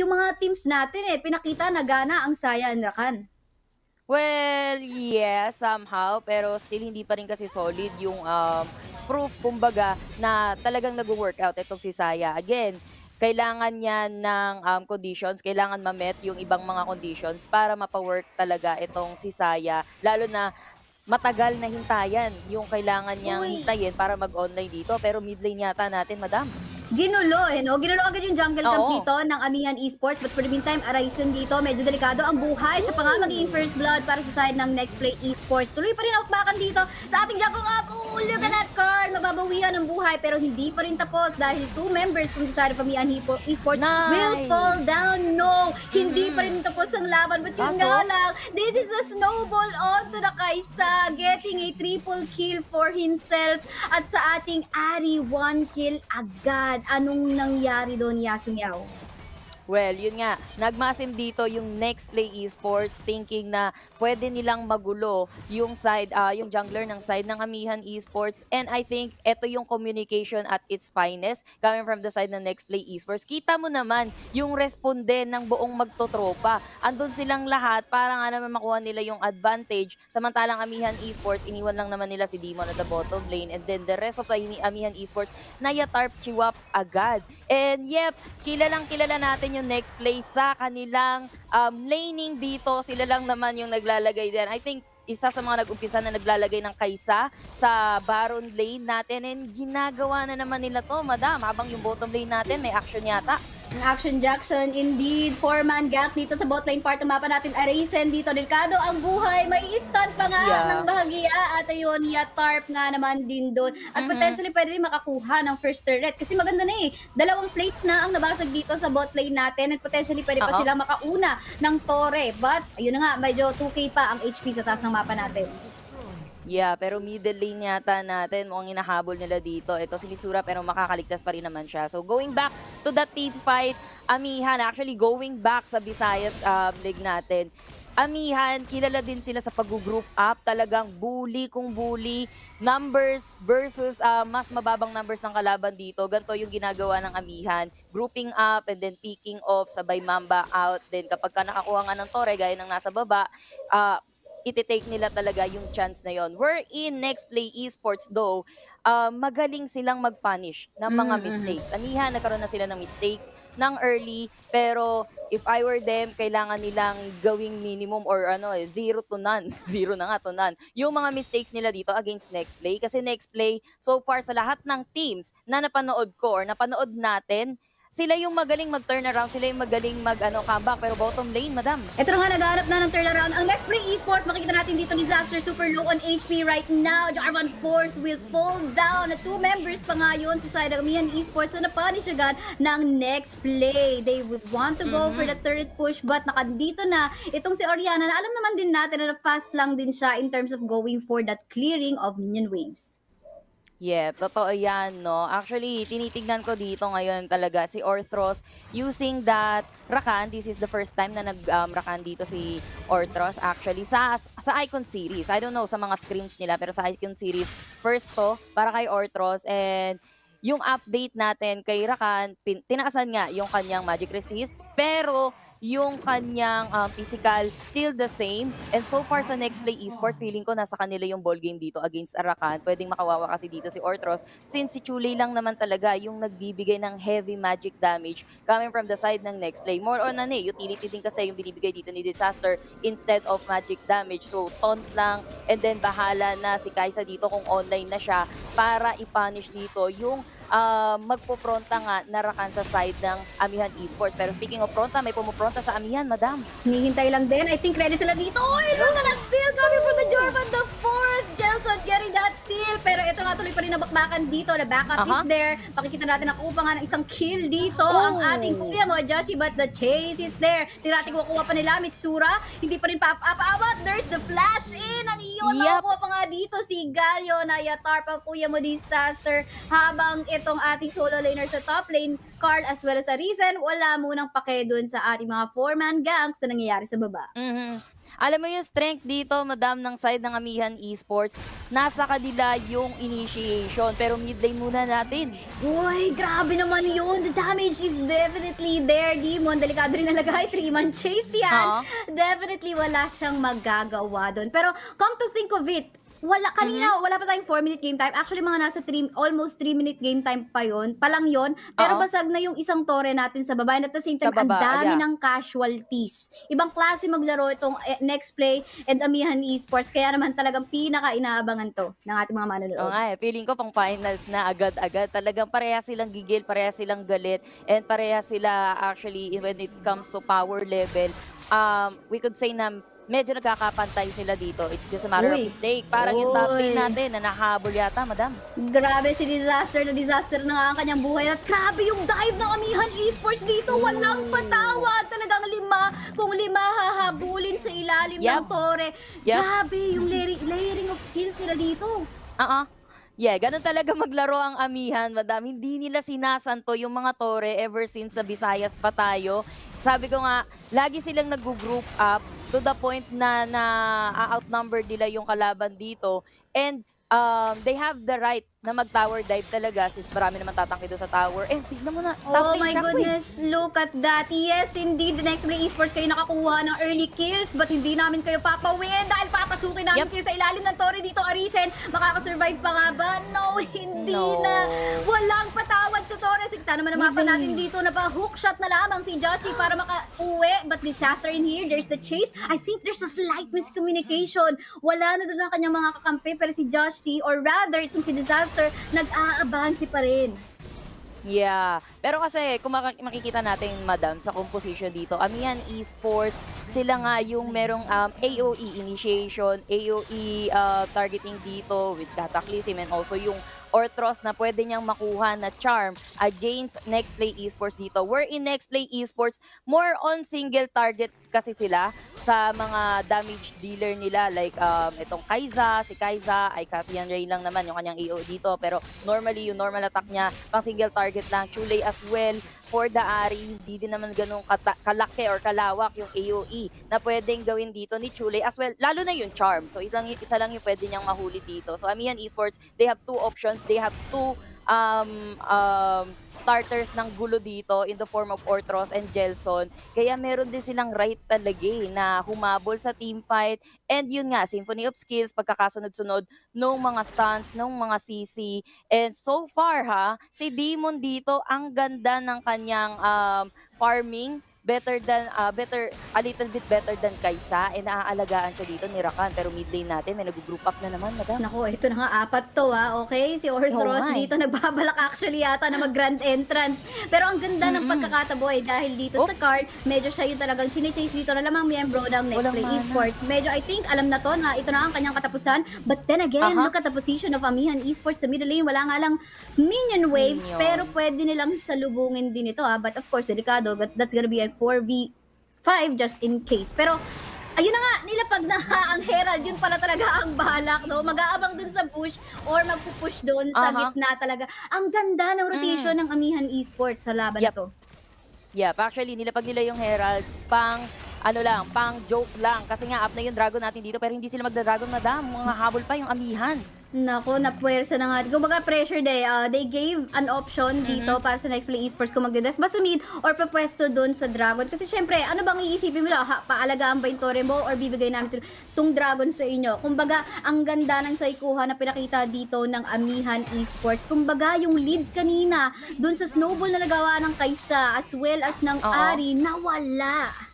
yung mga teams natin eh, pinakita na gana ang Saya and Rakan. Well, yeah, somehow. Pero still hindi pa rin kasi solid yung um, proof, kumbaga, na talagang nag-workout itong si Saya. Again, kailangan niya ng um, conditions, kailangan ma-met yung ibang mga conditions para mapa-work talaga itong si Saya. Lalo na matagal na hintayan yung kailangan niyang Uy. hintayin para mag-online dito. Pero mid lane yata natin, madam. Ginulo eh, no? Ginulo agad yung jungle camp Oo. dito ng Amihan Esports. But for the meantime, Arisen dito, medyo delikado ang buhay. Siya pa nga magiging first blood para sa side ng Next Play Esports. Tuloy pa rin ang bakbakan dito sa ating jungle up. Oh, look at that card! Mababawian ang buhay pero hindi pa rin tapos dahil two members from the side of Amihan Esports Nice. will fall down. No! Hindi pa rin tapos ang laban. But yun nga lang, this is a snowball onto the Kaisa getting a triple kill for himself. At sa ating Ari, one kill agad. Anong nangyari doon, Yasunyaw? Well, yun nga, nagmasim dito yung Next Play Esports thinking na pwede nilang magulo yung side, ah, yung jungler ng side ng Amihan Esports. And I think ito yung communication at its finest coming from the side ng Next Play Esports. Kita mo naman yung responde ng buong magtotropa. Andun silang lahat para nga naman makuha nila yung advantage. Samantalang Amihan Esports, iniwan lang naman nila si Demon at the bottom lane. And then the rest of the Amihan Esports, nayatarp chiwap agad. And yep, kilalang kilala natin yung next play sa kanilang um, laning dito. Sila lang naman yung naglalagay din. I think isa sa mga nag-umpisa na naglalagay ng kaisa sa Baron lane natin and ginagawa na naman nila to, madam. Habang yung bottom lane natin may action yata. Ang Action Jackson, indeed. Four-man gap dito sa bot lane part ng mapa natin. Arisen dito. Delikado ang buhay. May stun pa nga Yeah. ng bahagya. At ayun, Yatarp nga naman din doon. At Mhm. potentially pwede rin makakuha ng first turret. Kasi maganda na eh. Dalawang plates na ang nabasag dito sa bot lane natin. At potentially pwede pa Oo. sila makauna ng Torre. But, ayun na nga, medyo 2k pa ang HP sa taas ng mapa natin. Yeah, pero middle lane yata natin, mukhang hinahabol nila dito. Ito si Mitsura pero makakaligtas pa rin naman siya. So going back to the team fight, Amihan, actually going back sa Visayas um, League natin, Amihan, kilala din sila sa pag-group up. Talagang bully kung bully. Numbers versus ah, mas mababang numbers ng kalaban dito. Ganito yung ginagawa ng Amihan. Grouping up and then picking off, sabay mamba out. Then kapag ka nakakuha nga ng tore, gaya ng nasa baba, ah, iti-take nila talaga yung chance na yon. We're in Next Play Esports though, uh, magaling silang mag-punish ng mga Mm, mistakes. Amihan, nagkaroon na sila ng mistakes ng early, pero if I were them, kailangan nilang gawing minimum or ano eh, zero to none. zero na nga to none. Yung mga mistakes nila dito against Next Play. Kasi Next Play, so far sa lahat ng teams na napanood ko or napanood natin, sila yung magaling mag-turn around, sila yung magaling mag-ano, comeback. Pero bottom lane, madam, Ito na nga, naghahanap na ng turnaround. Ang Let's Play Esports, makikita natin dito disaster super low on HP right now. Jarvan Force will fall down. At two members pa nga yun sa side ng Mian Esports na napunish agad ng next play. They would want to go for the third push but nakandito na itong si Oriana na alam naman din natin na fast lang din siya in terms of going for that clearing of minion waves. Yeah, totoo yan, no? Actually, tinitignan ko dito ngayon talaga si Orthros using that Rakan. This is the first time na nag-Rakan dito si Orthros actually sa sa Icon series. I don't know sa mga screens nila, pero sa Icon series, first to para kay Orthros and yung update natin kay Rakan, tinaasan nga yung kanyang Magic Resist, pero yung kanyang um, physical still the same. And so far sa next play esport, feeling ko nasa kanila yung ball game dito against Arakan. Pwedeng makawawa kasi dito si Ortros since si Chulay lang naman talaga yung nagbibigay ng heavy magic damage coming from the side ng next play. More on ano eh, utility din kasi yung binibigay dito ni Disaster instead of magic damage. So taunt lang and then bahala na si Kaisa dito kung online na siya para i-punish dito yung uh, magpo-fronta nga na Rakan sa side ng Amihan Esports. Pero speaking of fronta, may pumupronta sa Amihan, madam. Hinihintay lang din. I think ready sila dito. Oy, look at that steal coming from the Jorvan the fourth. Jelson getting that steal. Pero ito nga tuloy pa rin nabakbakan dito. The backup Aha. is there. Pakikita natin nakuha pa nga ng isang kill dito. Oh. Ang ating kuya mo, Joshi. But the chase is there. Tirating kukuha pa nila. Mitsura. Hindi pa rin papaawat. There's the flash in. Ang iyon. Yep. Nakuha pa nga dito si Galio na yatar pa kuya mo disaster. Habang itong ating solo laner sa top lane, Carl as well as Arisen, wala munang pake dun sa ating mga four-man gangs na nangyayari sa baba. Mhm. Alam mo yung strength dito, madam, ng side ng Amihan Esports, nasa kanila nila yung initiation. Pero mid lane muna natin. Uy, grabe naman yun. The damage is definitely there, Demon. Delikado rin nalagay. Three-man chase yan. Oo. Definitely wala siyang magagawa doon. Pero come to think of it, wala kanina Mhm. wala pa tayong 4 minute game time. Actually mga nasa 3 almost 3 minute game time pa yon. Pa lang yon. Pero Oo. basag na yung isang tore natin sa baba and at the same time ang dami yeah. ng casualties. Ibang klase maglaro itong eh, next play and Amihan Esports kaya naman talagang pinaka inaabangan to ng ating mga manonood. Oo nga eh, feeling ko pang finals na agad-agad. Talagang pareha silang gigil, pareha silang galit, and pareha sila actually when it comes to power level, um, we could say na medyo nagkakapantay sila dito. It's just a matter Uy. of mistake. Parang yung top Uy. lane natin na nakahabol yata, madam. Grabe si disaster na disaster na nga ang kanyang buhay at grabe yung dive ng Amihan Esports dito. Walang patawad. Talagang lima kung lima hahabulin sa ilalim ng Yep. tore. Yep. Grabe yung layering, layering of skills nila dito. Oo. Yeah, ganun talaga maglaro ang amihan, madam. Hindi nila sinasanto yung mga tore ever since sa Visayas pa tayo. Sabi ko nga, lagi silang nag-group up to the point na na-outnumber nila yung kalaban dito. And um, they have the right na mag-tower dive talaga since marami naman tatangki doon sa tower. And tignan mo na, top Oh my goodness, look at that. Yes, indeed, the next play esports kayo nakakuha ng early kills but hindi namin kayo papawin dahil papasukin namin Yep. kayo sa ilalim ng tore dito, Arisen. Makakasurvive pa nga ba? No, hindi No. na. Walang patawad sa tore. Sikta naman ang mapa natin dito na pa hook shot na lamang si Jochi para maka-uwi. But disaster in here, there's the chase. I think there's a slight miscommunication. Wala na doon ang kanyang mga kakampi pero si Jochi or rather itong si Disaster nag-aabang si pa rin. Yeah. Pero kasi, kung makikita natin, madam, sa composition dito, Amihan Esports, sila nga yung merong um, AOE initiation, AOE uh, targeting dito with Cataclysm and also yung Orthros na pwede niyang makuha na charm. Against Next Play Esports dito. We're in Next Play Esports, more on single target kasi sila sa mga damage dealer nila. Like um, itong Kaiza, si Kaiza ay Kapian Ray lang naman yung kanyang EO dito. Pero normally yung normal attack niya pang single target lang. Chulay as well for the Ari, hindi din naman ganun kalaki or kalawak yung AOE na pwedeng gawin dito ni Chulay as well, lalo na yung charm. So isang, isa lang yung pwede niyang mahuli dito. So Amihan Esports, they have two options. They have two um, um, starters ng gulo dito in the form of Orthros and Gelson. Kaya meron din silang right talaga eh, na humabol sa team fight. And yun nga, Symphony of Skills, pagkakasunod-sunod nung mga stunts, nung mga CC. And so far ha, si Demon dito, ang ganda ng kanyang um, farming better than uh, better a little bit better than Kaysa eh naaalagaan siya dito ni Rakan pero mid lane natin may nag-group up na naman madam Nako, ito na nga, apat to ha. Okay, si Orthros eh. dito nagbabalak actually yata na mag-grand entrance. Pero ang ganda ng Mm-mm. pagkakataboy dahil dito Oh. sa card, medyo siya yung talagang chine-chase dito na lamang miyembro ng Next Play. Esports. Medyo I think alam na to na ito na ang kanyang katapusan. But then again, Aha. look at the position of Amihan Esports sa middle lane. Wala nga lang minion waves, Minions. pero pwede nilang salubungin din ito ha. But of course, delikado. But that's gonna be a 4v5 just in case. Pero Ayun na nga, nilapag na ang Herald. Yun pala talaga ang balak, no? Mag-aabang dun sa push or magpupush dun sa Aha. gitna talaga. Ang ganda ng rotation ng Amihan Esports sa laban Yep. na to. Yeah, actually nilapag nila yung Herald pang ano lang, pang joke lang kasi nga up na yung dragon natin dito pero hindi sila magda-dragon madam, mga habol pa yung amihan. Nako, napuwersa na nga. Kumbaga pressure day. ah, they gave an option dito para sa next play esports kung magde-def basta mid or papwesto dun sa dragon. Kasi syempre, ano bang iisipin mo? Ha, paalagaan ba yung tore mo or bibigay namin itong dragon sa inyo? Kumbaga, ang ganda ng saikuha na pinakita dito ng Amihan Esports. Kumbaga, yung lead kanina dun sa snowball na nagawa ng Kaysa as well as ng Oo. Ari, nawala.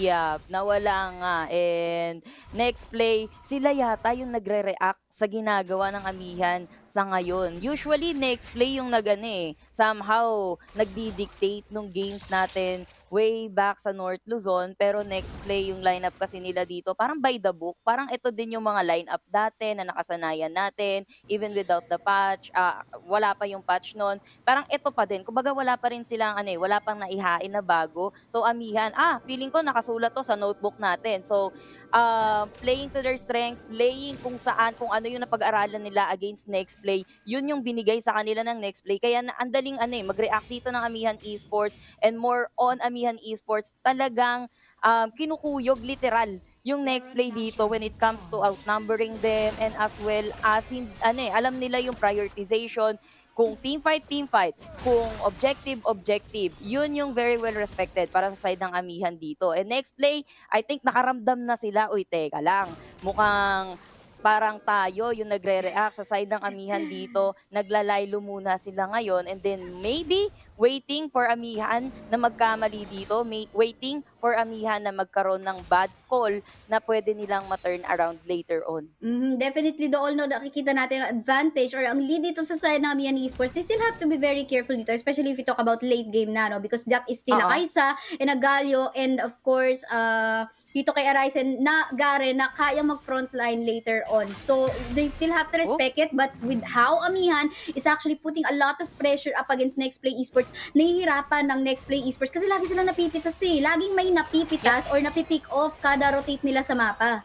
Yeah, nawala nga. And next play, sila yata yung nagre-react sa ginagawa ng amihan sa ngayon. Usually, next play yung nagane eh. Somehow, nagdi-dictate nung games natin way back sa North Luzon. Pero next play yung lineup kasi nila dito, parang by the book. Parang ito din yung mga lineup dati na nakasanayan natin. Even without the patch, ah, wala pa yung patch noon. Parang ito pa din. Kumbaga wala pa rin silang ano eh, wala pang naihain na bago. So amihan, ah, feeling ko nakasulat to sa notebook natin. So uh, playing to their strength, playing kung saan, kung ano yung napag-aralan nila against next play, yun yung binigay sa kanila ng next play. Kaya na, andaling ano eh, mag-react dito ng Amihan Esports and more on Amihan Esports, talagang um, kinukuyog literal yung next play dito when it comes to outnumbering them and as well as in, ano eh, alam nila yung prioritization kung team fight, team fight. Kung objective, objective. Yun yung very well respected para sa side ng amihan dito. And next play, I think nakaramdam na sila, uy, teka lang, mukhang parang tayo yung nagre-react sa side ng amihan dito. Naglalaylo muna sila ngayon and then maybe waiting for amihan na magkamali dito, may, waiting for amihan na magkaroon ng bad call na pwede nilang ma-turn around later on. Mhm, definitely doon no nakikita natin ang advantage or ang lead dito sa side ng Mian Esports. They still have to be very careful dito, especially if we talk about late game na, no? Because that is still Oo. a Kaisa and a Galio and of course, uh, dito kay Arisen na Gare na kaya mag-frontline later on. So, they still have to respect it but with how Amihan is actually putting a lot of pressure up against Next Play Esports, nahihirapan ng Next Play Esports kasi lagi sila napipitas eh. Laging may napipitas or napipick off kada rotate nila sa mapa.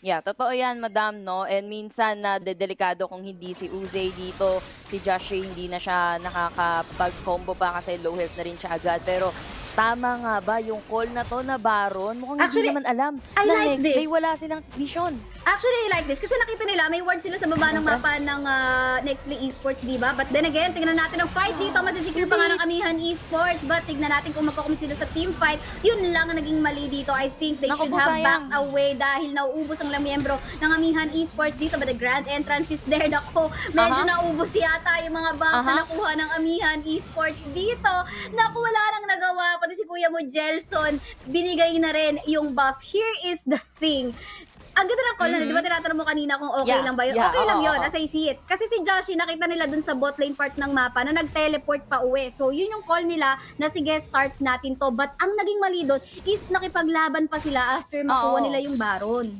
Yeah, totoo yan, madam, no? And minsan na delikado kung hindi si Uze dito, si Josh hindi na siya nakakapag-combo pa kasi low health na rin siya agad. Pero tama nga ba yung call na to na Baron? Mukhang Actually, hindi naman alam I na like next this. play wala silang vision. Actually, I like this. Kasi nakita nila, may ward sila sa baba ng mapa ng ah, Next Play Esports, di ba? But then again, tingnan natin ang fight dito. Masisecure pa nga ng Amihan Esports. But tignan natin kung magkakumit sila sa team fight. Yun lang ang naging mali dito. I think they Naku should have backed away dahil nauubos ang ilang miyembro ng Amihan Esports dito. But the grand entrance is there. Nako, medyo Aha. naubos yata yung mga bank na Aha. nakuha ng Amihan Esports dito. Naku, wala nang nagawa. Pati si kuya mo, Jelson, binigay na rin yung buff. Here is the thing. Ang ganda ng call na, Mhm. di ba tinatanong mo kanina kung okay Yeah, lang ba yun? yeah, okay lang oo, yun, oo. as I see it. Kasi si Joshi, nakita nila dun sa bot lane part ng mapa na nag-teleport pa uwi. So, yun yung call nila na sige, start natin to. But ang naging mali doon is nakipaglaban pa sila after makuha Oo. nila yung Baron.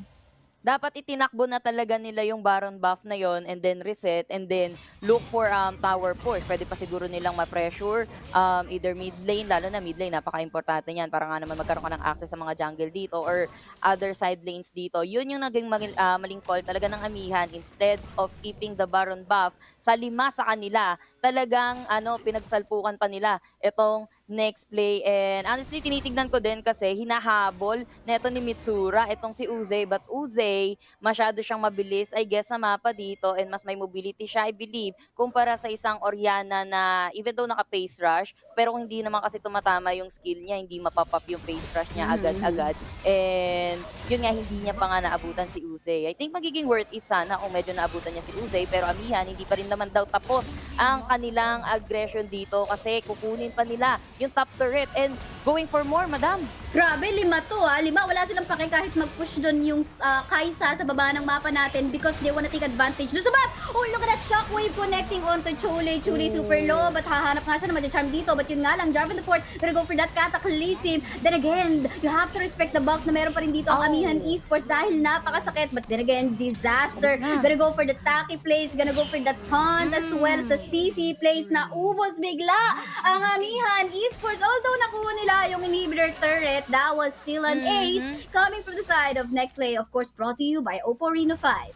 Dapat itinakbo na talaga nila yung Baron buff na yon and then reset and then look for um, tower push. Pwede pa siguro nilang ma-pressure um, either mid lane, lalo na mid lane, napaka-importante niyan para nga naman magkaroon ka ng access sa mga jungle dito or other side lanes dito. Yun yung naging maging, ah, maling call talaga ng amihan instead of keeping the Baron buff sa lima sa kanila. Talagang ano, pinagsalpukan pa nila itong next play. And honestly, tinitignan ko din kasi hinahabol neto ni Mitsura itong si Uze. But Uze, masyado siyang mabilis, I guess, sa mapa dito and mas may mobility siya, I believe, kumpara sa isang Oriana na even though naka-face rush, pero kung hindi naman kasi tumatama yung skill niya, hindi mapapap yung face rush niya agad-agad. And yun nga, hindi niya pa nga naabutan si Uze. I think magiging worth it sana kung medyo naabutan niya si Uze, pero amihan, hindi pa rin naman daw tapos ang kanilang aggression dito kasi kukunin pa nila yung top turret and going for more, madam. Grabe, lima to ah. Lima, wala silang pake kahit mag-push doon yung ah, Kaisa sa baba ng mapa natin because they wanna take advantage. Doon sa map! Oh, look at that shockwave connecting onto Chole. Chole super low, but hahanap nga siya na charm dito. But yun nga lang, Jarvan the Fort, gonna go for that cataclysm. Then again, you have to respect the buff na meron pa rin dito ang Oh. Amihan Esports dahil napakasakit. But then again, disaster. Gonna go for the Taki plays, gonna go for the taunt as well as the CC plays na ubos bigla ang Amihan Esports. Although nakuha nila yung inhibitor turret, that was still an ace Mhm. coming from the side of next play. Of course, brought to you by Oppo Reno 5.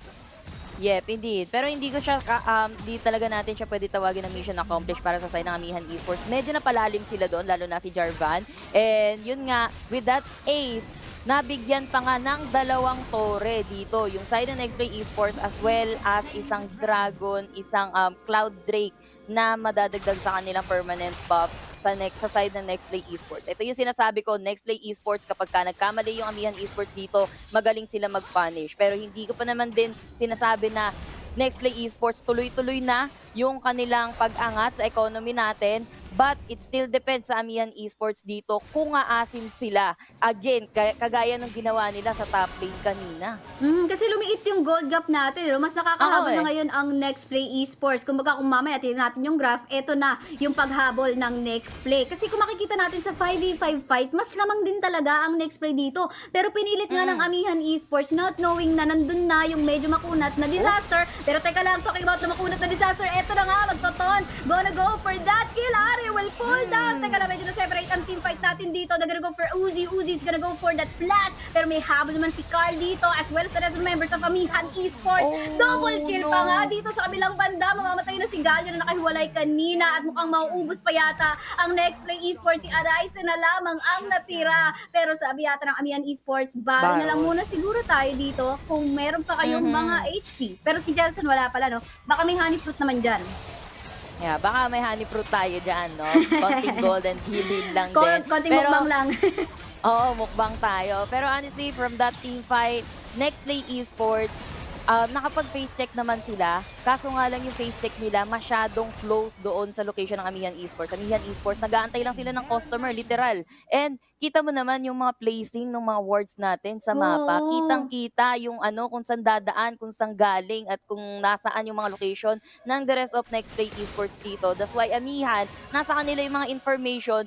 Yep, indeed. Pero hindi ko siya, um, di talaga natin siya pwede tawagin ng mission accomplished para sa side ng Amihan Esports. Medyo napalalim sila doon, lalo na si Jarvan. And yun nga, with that ace, nabigyan pa nga ng dalawang tore dito. Yung side ng Next Play Esports as well as isang Dragon, isang um, Cloud Drake na madadagdag sa kanilang permanent buff sa next sa side ng Next Play Esports. Ito yung sinasabi ko, Next Play Esports kapag ka nagkamali yung Amihan Esports dito, magaling sila mag-punish. Pero hindi ko pa naman din sinasabi na Next Play Esports tuloy-tuloy na yung kanilang pag-angat sa economy natin. But it still depends sa Amihan Esports dito kung aasin sila. Again, kagaya ng ginawa nila sa top lane kanina. Mm, kasi lumiit yung gold gap natin. Mas nakakahabol Oo, eh. na ngayon ang next play esports. Kung baga kung mamaya tingnan natin yung graph, eto na yung paghabol ng next play. Kasi kung makikita natin sa 5v5 fight, mas lamang din talaga ang next play dito. Pero pinilit nga Mm. ng Amihan Esports not knowing na nandun na yung medyo makunat na disaster. Pero teka lang, talking about na makunat na disaster, eto na nga, magtoton. Gonna go for that kill, Ari Joshua will fall down. Teka lang, medyo na-separate ang team fight natin dito. They're gonna go for Uzi. Uzi's gonna go for that flash. Pero may habol naman si Carl dito as well as the rest of members of Amihan Esports. Oh, Double kill pa nga dito sa kabilang banda. Mamamatay na si Galio na nakahiwalay kanina at mukhang mauubos pa yata ang next play esports. Si Arise na lamang ang natira. Pero sabi yata ng Amihan Esports, baro na lang muna siguro tayo dito kung meron pa kayong Mhm. mga HP. Pero si Jelson wala pala, no? Baka may honey fruit naman dyan. Yeah, baka may honey fruit tayo dyan, no? Konting golden healing lang Kon din. konting Pero, mukbang lang. Oo, mukbang tayo. Pero honestly, from that team fight, next play esports, um, nakapag-face check naman sila. Kaso nga lang yung face check nila masyadong close doon sa location ng Amihan Esports. Amihan Esports, nag-aantay lang sila ng customer, literal. And kita mo naman yung mga placing ng mga wards natin sa mapa. Oo. Kitang-kita yung ano, kung saan dadaan, kung saan galing, at kung nasaan yung mga location ng the rest of next play esports dito. That's why Amihan, nasa kanila yung mga information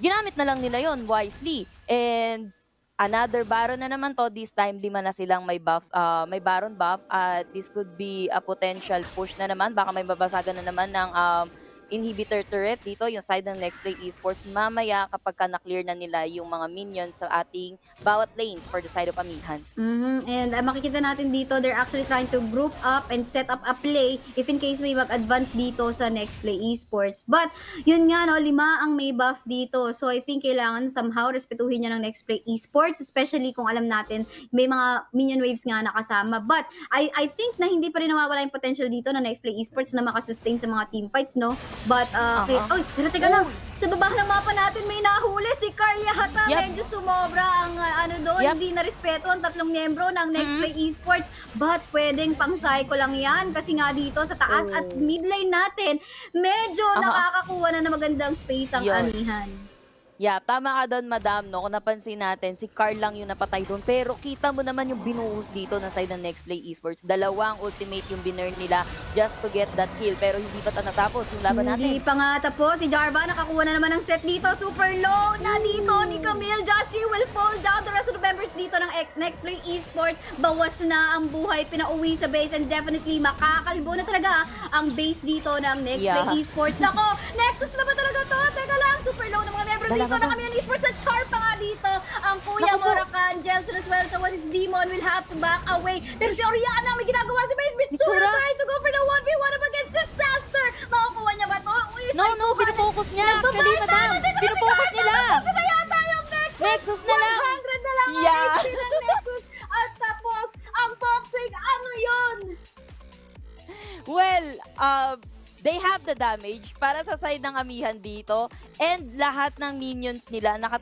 ginamit na lang nila yon wisely. And another baron na naman to, this time lima na silang may buff, ah, may baron buff at this could be a potential push na naman. Baka may babasagan na naman ng um, inhibitor turret dito, yung side ng Next Play Esports. Mamaya kapag ka na-clear na nila yung mga minions sa ating bawat lanes for the side of Amihan. Mhm. And uh, makikita natin dito, they're actually trying to group up and set up a play if in case may mag-advance dito sa next play esports. But, yun nga, no, lima ang may buff dito. So, I think kailangan somehow respetuhin niya ng next play esports, especially kung alam natin may mga minion waves nga nakasama. But, I I think na hindi pa rin nawawala yung potential dito ng next play esports na makasustain sa mga team fights, no? But, uh, okay. Aha. Oy, teka, teka lang. Sa baba ng mapa natin may nahuli si Carl yata. Yep. Medyo sumobra ang uh, ano doon. Yep. Hindi na respeto ang tatlong miyembro ng Next Mhm. Play Esports. But pwedeng pang psycho lang yan. Kasi nga dito sa taas Oh. at mid lane natin, medyo Aha. nakakakuha na ng magandang space ang Yun. amihan. Yeah, tama ka doon, madam, no? Kung napansin natin, si Carl lang yung napatay doon. Pero kita mo naman yung binuhos dito na side ng Next Play Esports. Dalawang ultimate yung binurn nila just to get that kill. Pero hindi pa ta natapos yung laban Hindi natin. pa nga tapos. Si Jarva nakakuha na naman ng set dito. Super low na dito ni Camille. Joshi will fall down. The rest of the members dito ng Next Play Esports. Bawas na ang buhay. Pinauwi sa base and definitely makakalibo na talaga ang base dito ng Next Yeah. Play Esports. Nako, Nexus na ba talaga to? Teka lang, super low ng mga members Dala dito ba ng ba? kami ng Esports. At Char pa nga dito. Ang Kuya Naku. Morakan, Jelson as well. So what is Demon will have to back away. Pero si Oriana may ginagawa si base. Bitsura. trying to go for the 1v1 up against Disaster. Makakuha niya ba to? Uy, No, no, pinufocus niya. Actually, madam, na kahit nila. Nexus na yata yung Nexus. Nexus na lang. 100 na lang ang. HP ng Nexus. At tapos, ang toxic, ano yun? Well, uh, they have the damage para sa side ng amihan dito. And lahat ng minions nila naka